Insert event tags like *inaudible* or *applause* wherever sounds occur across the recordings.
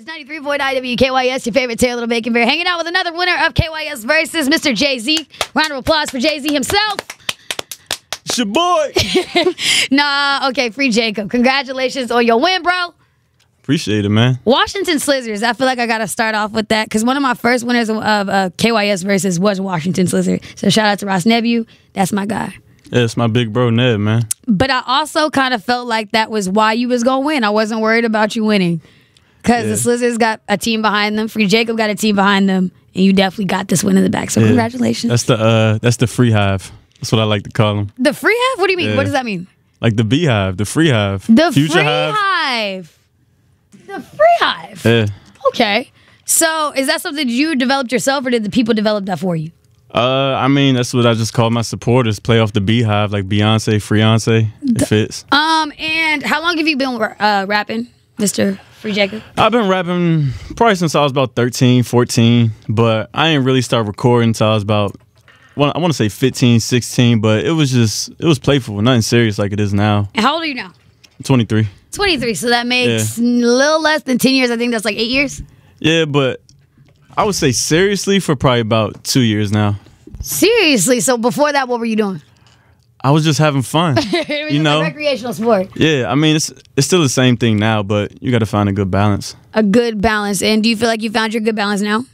It's 93.9 IWKYS, your favorite Taylor Little Bacon Bear, hanging out with another winner of KYS Versus, Mr. Jay Z. Round of applause for Jay Z himself. It's your boy. *laughs* Nah, okay, free Jacob. Congratulations on your win, bro. Appreciate it, man. Washington Slizzers. I feel like I got to start off with that because one of my first winners of uh, KYS Versus was Washington Slizzard. So shout out to Ross Nebu. That's my guy. Yeah, it's my big bro Ned, man. But I also kind of felt like that was why you was going to win. I wasn't worried about you winning because Yeah. the Slizzers got a team behind them. Free Jacob got a team behind them. And you definitely got this win in the back. So Yeah. congratulations. That's the uh that's the free hive. That's what I like to call them. the free hive? What do you mean? Yeah. What does that mean? Like the beehive, the free hive. The future free hive. hive. The free hive. Yeah. Okay. So is that something you developed yourself or did the people develop that for you? Uh, I mean, that's what I just call my supporters. Play off the beehive, like Beyonce, Freonce. It fits. Um, and how long have you been uh, rapping, Mr. Free Jacob? I've been rapping probably since I was about 13, 14, but I didn't really start recording until I was about, well, I want to say 15, 16, but it was just, it was playful, nothing serious like it is now. And how old are you now? 23. 23. So that makes a little less than 10 years. I think that's like eight years. Yeah, but I would say seriously for probably about two years now. Seriously. So before that, what were you doing? I was just having fun. *laughs* you know? recreational sport. Yeah, I mean, it's it's still the same thing now, but you got to find a good balance. A good balance. And do you feel like you found your good balance now?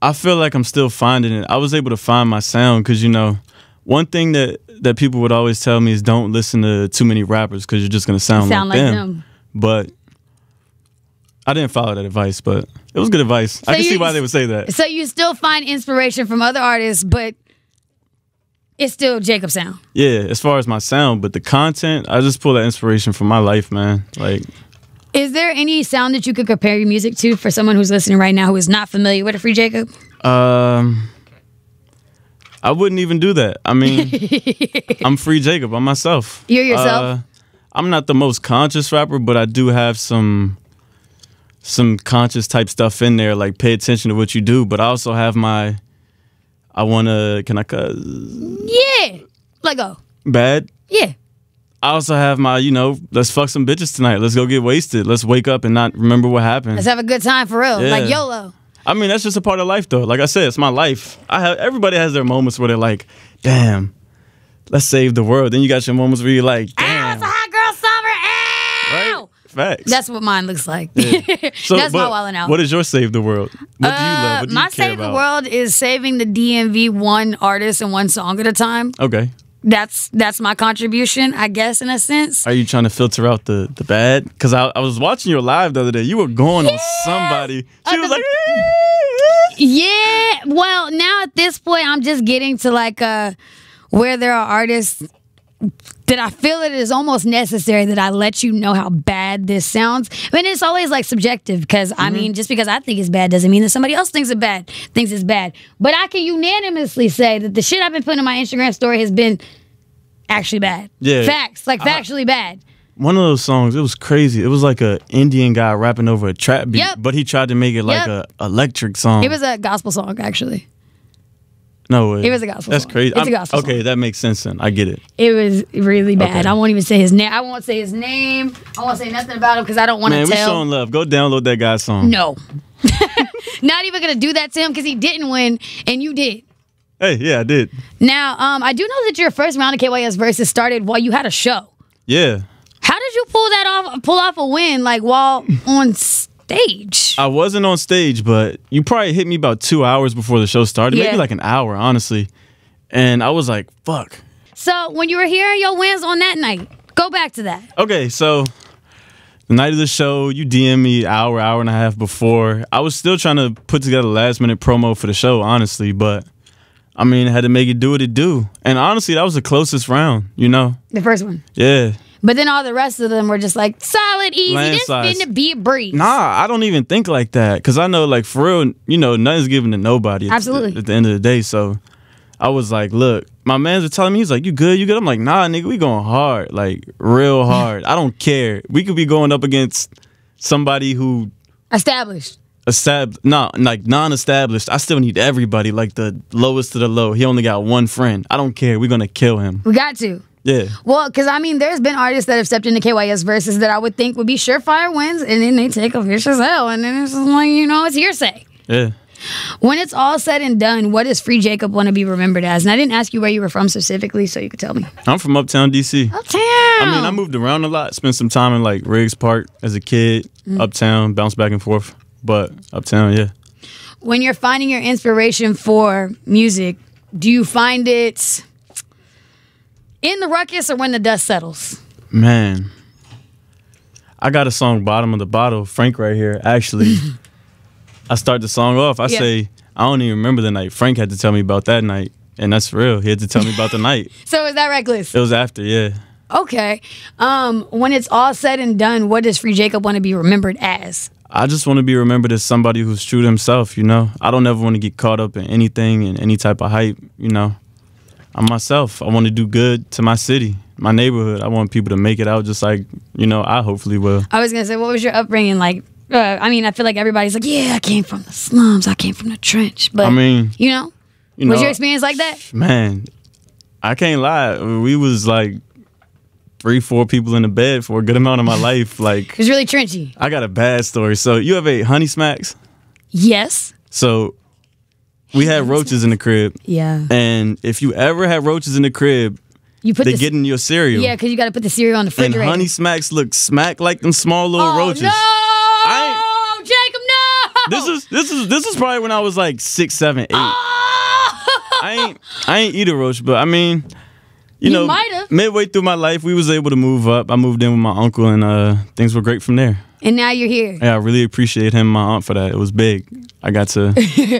I feel like I'm still finding it. I was able to find my sound because you know, one thing that that people would always tell me is don't listen to too many rappers because you're just gonna sound, Sound like, like them. them. But I didn't follow that advice, but it was good advice. I can you- see why they would say that. So you still find inspiration from other artists, but it's still Jacob sound. Yeah, as far as my sound, but the content, I just pull that inspiration from my life, man. Like, Is there any sound that you could compare your music to for someone who's listening right now who is not familiar with a Free Jacob? um, I wouldn't even do that. I mean, *laughs* I'm free Jacob. I'm myself. You're yourself? Uh, I'm not the most conscious rapper, but I do have some some conscious type stuff in there, like pay attention to what you do. But I also have my I wanna can I cuss Yeah. Let go. bad. Yeah. I also have my, you know, let's fuck some bitches tonight. Let's go get wasted. Let's wake up and not remember what happened. Let's have a good time for real. Yeah. Like YOLO. I mean, that's just a part of life, though. Like I said, it's my life. I have everybody has their moments where they're like, "Damn, let's save the world." Then you got your moments where you're like, Ow, "Damn, it's a hot girl summer. Ow. right?" Facts. That's what mine looks like. *laughs* So, That's my wilding out. What is your save the world? What do you love? Uh, What do my you care save the world is saving the DMV one artist and one song at a time. Okay. That's that's my contribution, I guess, in a sense. Are you trying to filter out the the bad? Because I, I was watching your live the other day. You were going on somebody. She Uh, was like, Yeah. Well, now at this point, I'm just getting to like uh where there are artists that I feel it is almost necessary that I let you know how bad this sounds. I mean, it's always like subjective because I Mm-hmm. mean, just because I think it's bad doesn't mean that somebody else thinks it bad, thinks it's bad. But I can unanimously say that the shit I've been putting in my Instagram story has been actually bad. Yeah. Facts, like factually bad. one of those songs. It was crazy. It was like a Indian guy rapping over a trap beat, Yep. but he tried to make it like Yep. a electric song. It was a gospel song, actually. No way. it was a gospel That's song. crazy. It's a I'm- gospel Okay, song. that makes sense. Then I get it. It was really bad. Okay. I won't even say his name. I won't say his name. I won't say nothing about him because I don't want to Man, we tell. showing love. Go download that guy's song. no. *laughs* Not even gonna do that to him because he didn't win and you did. Hey, yeah, I did. Now, um, I do know that your first round of KYS versus started while you had a show. Yeah. How did you pull that off? Pull off a win like while on stage? I wasn't on stage, but you probably hit me about two hours before the show started. Yeah. Maybe like an hour, honestly. And I was like, fuck. So when you were hearing your wins on that night, go back to that. Okay, so the night of the show, you DM me hour, hour and a half before. I was still trying to put together last minute promo for the show, honestly, but I mean, I had to make it do what it do. And honestly, that was the closest round, you know? The first one. Yeah. But then all the rest of them were just like solid, easy. Landslides. This to be a breeze. Nah, I don't even think like that. Cause I know, like, for real, you know, nothing's given to nobody at- Absolutely. at the end of the day. So I was like, look, my man's were telling me, he's like, you good, you good? I'm like, nah, nigga, we going hard, like, real *laughs* hard. I don't care. We could be going up against somebody who Established. estab no like non-established i still need everybody like the lowest to the low he only got one friend i don't care we're gonna kill him We got to. Yeah. Well, because I mean, there's been artists that have stepped into KYS Versus that I would think would be surefire wins, and then they take a vicious L, and then it's just like you know, it's hearsay. Yeah. When it's all said and done, what does Free Jacob want to be remembered as? And I didn't ask you where you were from specifically, so you could tell me. I'm from Uptown DC. Uptown. I mean, I moved around a lot. Spent some time in like Riggs Park as a kid. Mm. Uptown, bounced back and forth. But Uptown, yeah. when you're finding your inspiration for music, do you find it in the ruckus or when the dust settles? Man. I got a song Bottom of the Bottle, Frank right here. Actually, *laughs* I start the song off. I Yeah. say, I don't even remember the night. Frank had to tell me about that night. And that's real. He had to tell me about the *laughs* night. So is that reckless? It was after, yeah. Okay. Um, when it's all said and done, what does Free Jacob want to be remembered as? I just want to be remembered as somebody who's true to himself, you know? I don't ever want to get caught up in anything and any type of hype, you know? I'm myself. I want to do good to my city, my neighborhood. I want people to make it out just like, you know, I hopefully will. I was gonna say, what was your upbringing like? Uh, I mean, I feel like everybody's like, yeah, I came from the slums, I came from the trench, but I mean, you know, you was know, your experience like that? man, I can't lie. We was like three, four people in the bed for a good amount of my *laughs* life. Like, It was really trenchy. I got a bad story. So, you ever ate Honey Smacks? Yes. So, we had roaches in the crib. Yeah. And if you ever had roaches in the crib, You put they the get in your cereal. yeah, because you got to put the cereal on the and. Honey Smacks look smack like them small little oh roaches. no! I Jacob, no! This is this is this is probably when I was like six, seven, eight. Oh! I ain't I ain't eat a roach, but I mean, you, You know, midway through my life, we was able to move up. I moved in with my uncle, and uh, things were great from there. And now you're here. Yeah, I really appreciate him, my aunt for that. It was big. I got to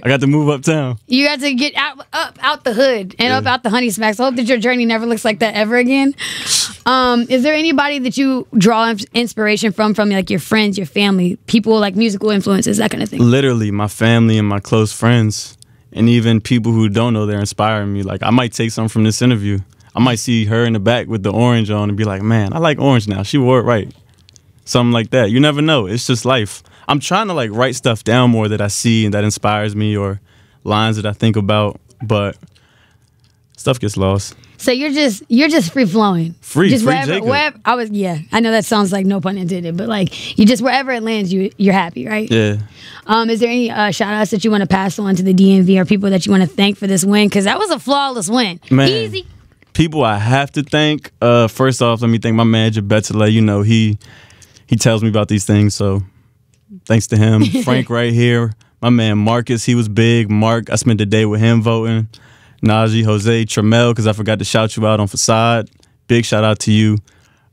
I got to move uptown. *laughs* You got to get out, up out the hood and up out the honey smacks. I hope that your journey never looks like that ever again. *sighs* Um, is there anybody that you draw inspiration from, from like your friends, your family, people like musical influences, that kind of thing? Literally, my family and my close friends, and even people who don't know, they're inspiring me. Like I might take something from this interview. I might see her in the back with the orange on and be like, "Man, I like orange now. She wore it right." Something like that. You never know. It's just life. I'm trying to like write stuff down more that I see and that inspires me, or lines that I think about, but stuff gets lost. So you're just you're just free flowing, Free, just free wherever, Jacob. wherever. I was yeah. I know that sounds like no pun intended, but like you just wherever it lands, you you're happy, right? Yeah. Um, is there any uh, shout outs that you want to pass on to the DMV or people that you want to thank for this win? Because that was a flawless win. Man. Easy. people I have to thank. Uh, first off, let me thank my manager Betula. You know he he tells me about these things, so thanks to him. *laughs* Frank right here, my man Marcus. He was big. Mark, I spent the day with him voting. Najee, Jose, Tremel, because I forgot to shout you out on Facade. Big shout out to you,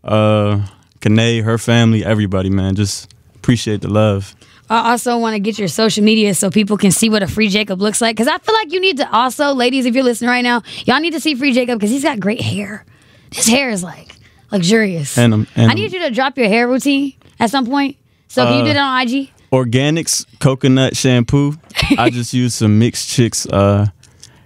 uh, Kane, her family, everybody, man. Just appreciate the love. I also want to get your social media so people can see what a free Jacob looks like. Because I feel like you need to also, ladies, if you're listening right now, y'all need to see free Jacob because he's got great hair. His hair is like luxurious. And, um, and I need you to drop your hair routine at some point. So can you Uh, do that on IG? Organics coconut shampoo. I *laughs* just use some mixed chicks uh,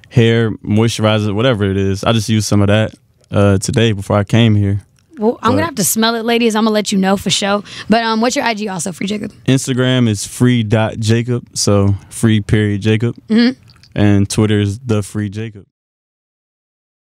hair moisturizer, whatever it is. I just used some of that uh, today before I came here. Well, I'm gonna have to smell it, ladies. I'm gonna let you know for sure. But um, what's your IG also, free Jacob? Instagram is free dot Jacob, so free period Jacob, and Twitter is the free Jacob.